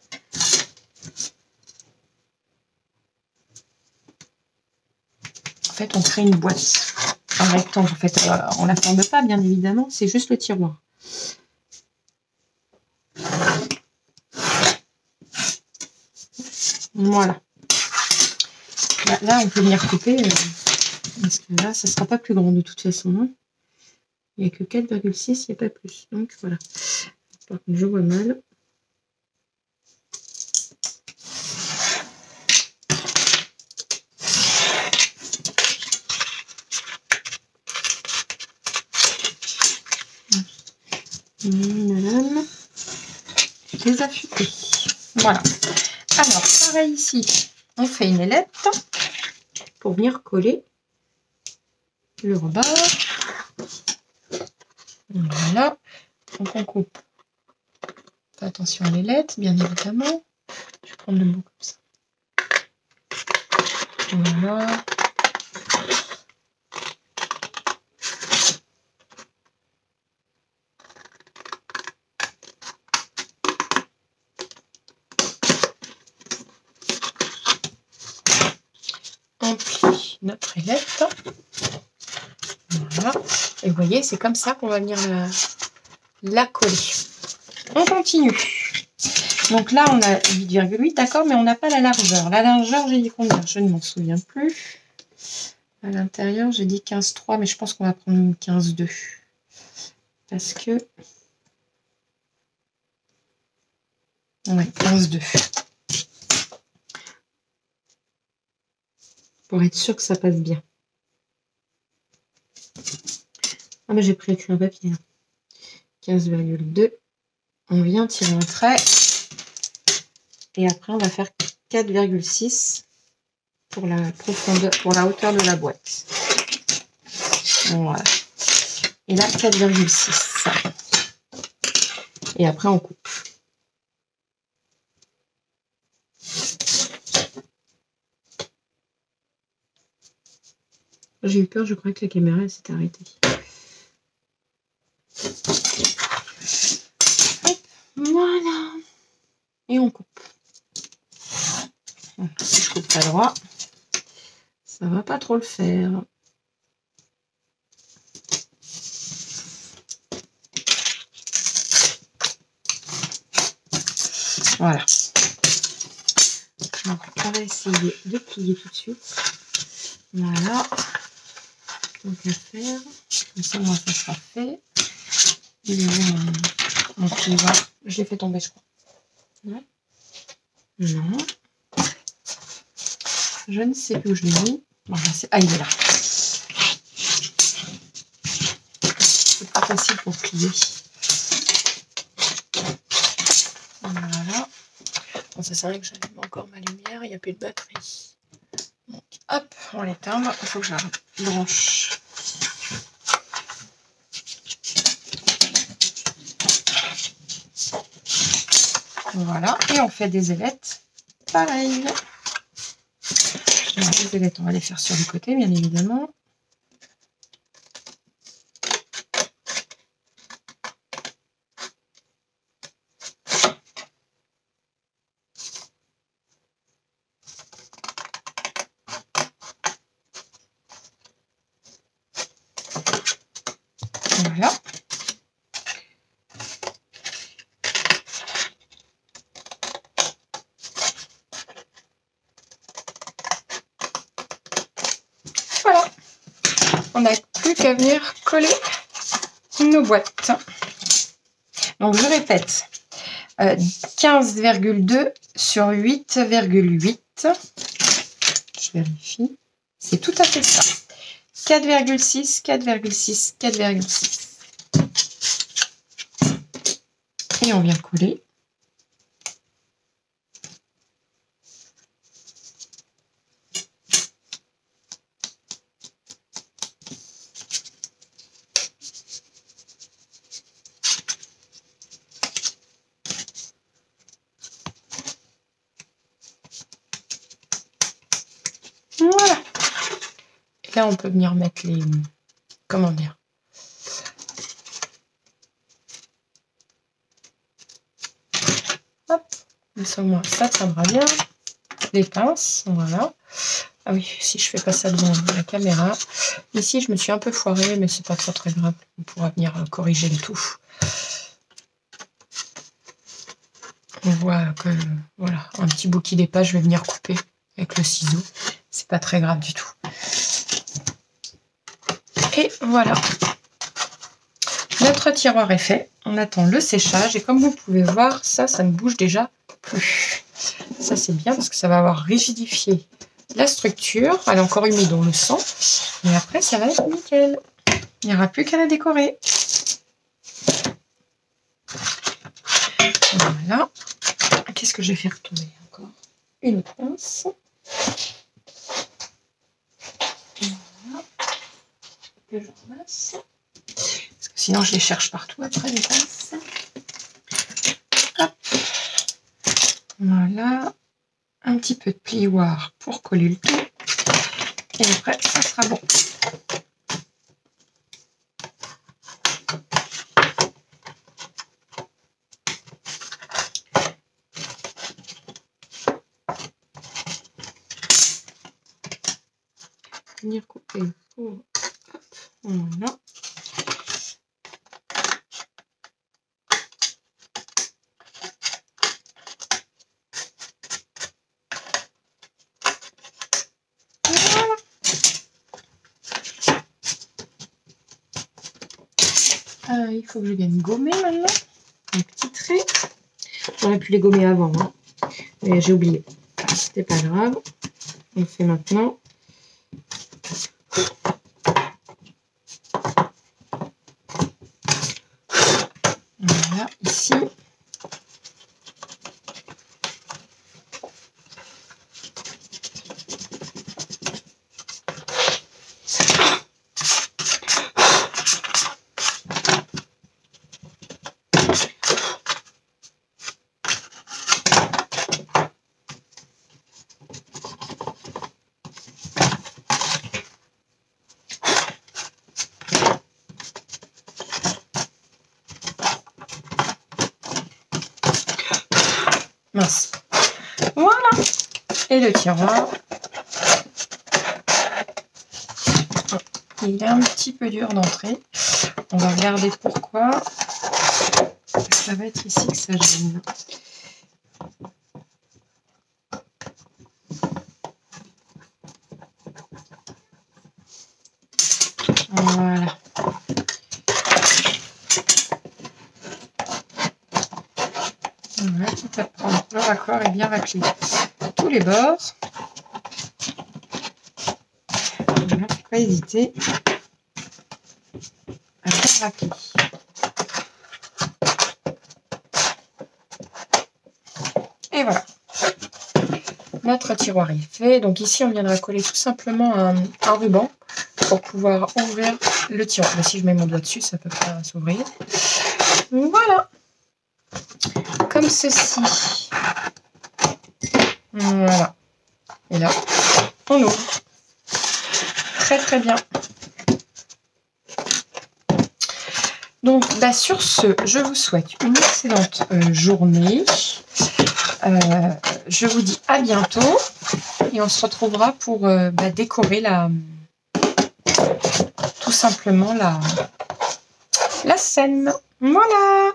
En fait, on crée une boîte. Un rectangle, en fait. Euh, on la forme pas, bien évidemment. C'est juste le tiroir. Voilà. Là, on peut venir couper. Euh, parce que là, ça ne sera pas plus grand de toute façon. Hein. Il n'y a que 4,6, il n'y a pas plus. Donc voilà. Par contre, je vois mal. Les affûter. Voilà. Alors, pareil ici, on fait une ailette pour venir coller le rebord. Voilà. Donc on coupe. Attention à l'ailette, bien évidemment. Je vais prendre le bout comme ça. Voilà. Notre ailette. Voilà. Et vous voyez, c'est comme ça qu'on va venir la, coller. On continue. Donc là, on a 8,8, d'accord, mais on n'a pas la largeur. La largeur, j'ai dit combien? Je ne m'en souviens plus. À l'intérieur, j'ai dit 15,3, mais je pense qu'on va prendre une 15,2. Parce que... Ouais, 15,2. Pour être sûr que ça passe bien. Ah, mais j'ai pris écrit un papier. 15,2. On vient tirer un trait. Et après, on va faire 4,6 pour la profondeur, pour la hauteur de la boîte. Voilà. Et là, 4,6. Et après, on coupe. J'ai eu peur, je crois que la caméra s'est arrêtée. voilà. Et on coupe. Si je coupe pas droit, ça va pas trop le faire. Voilà. On va essayer de plier tout de suite. Voilà. À faire. Comme ça, moi, ça sera fait. Et mon, mon va. Je l'ai fait tomber, je crois. Non. Je ne sais plus où je l'ai mis. ah, il est là. C'est pas facile pour plier. Voilà. Bon, ça c'est vrai que j'allume encore ma lumière, il n'y a plus de batterie. Donc, hop, on l'éteint. Il faut que je la branche. Voilà, et on fait des ailettes. Pareil. Les ailettes, on va les faire sur le côté, bien évidemment. Voilà. on n'a plus qu'à venir coller nos boîtes. Donc je répète, 15,2 euh, sur 8,8. Je vérifie. C'est tout à fait ça. 4,6, 4,6, 4,6. Et on vient coller. Là, on peut venir mettre les... Comment dire? Hop, ça, ça tiendra bien. Les pinces, voilà. Ah oui, si je fais pas ça devant la caméra. Ici, je me suis un peu foirée, mais c'est pas trop très grave. On pourra venir corriger le tout. On voit que, voilà, un petit bout qui dépasse, je vais venir couper avec le ciseau. C'est pas très grave du tout. Voilà. Notre tiroir est fait. On attend le séchage. Et comme vous pouvez voir, ça, ça ne bouge déjà plus. Ça, c'est bien parce que ça va avoir rigidifié la structure. Elle est encore humide, on le sent. Et après, ça va être nickel. Il n'y aura plus qu'à la décorer. Voilà. Qu'est-ce que je vais faire tomber encore? Une pince. Parce que sinon, je les cherche partout après les pinces. Voilà. Un petit peu de plioir pour coller le tout. Et après, ça sera bon. venir couper pour voilà. il faut que je vienne gommer maintenant. Un petit trait. J'aurais pu les gommer avant, hein. mais j'ai oublié. C'était pas grave. On le fait maintenant. Voilà, ici. Mince. Voilà. Et le Il est un petit peu dur d'entrer. On va regarder pourquoi. Ça va être ici que ça gêne. Voilà. Voilà, tout à prendre. Le raccord est bien raclé. Faut pas hésiter à bien racler. Et voilà. Notre tiroir est fait. Donc ici, on viendra coller tout simplement un, un ruban pour pouvoir ouvrir le tiroir. Mais si je mets mon doigt dessus, ça ne peut pas s'ouvrir. Voilà. Comme ceci. Voilà. Et là, Très très bien. Donc, bah, sur ce, je vous souhaite une excellente euh, journée. Euh, je vous dis à bientôt et on se retrouvera pour euh, bah, décorer la tout simplement la, la scène. Voilà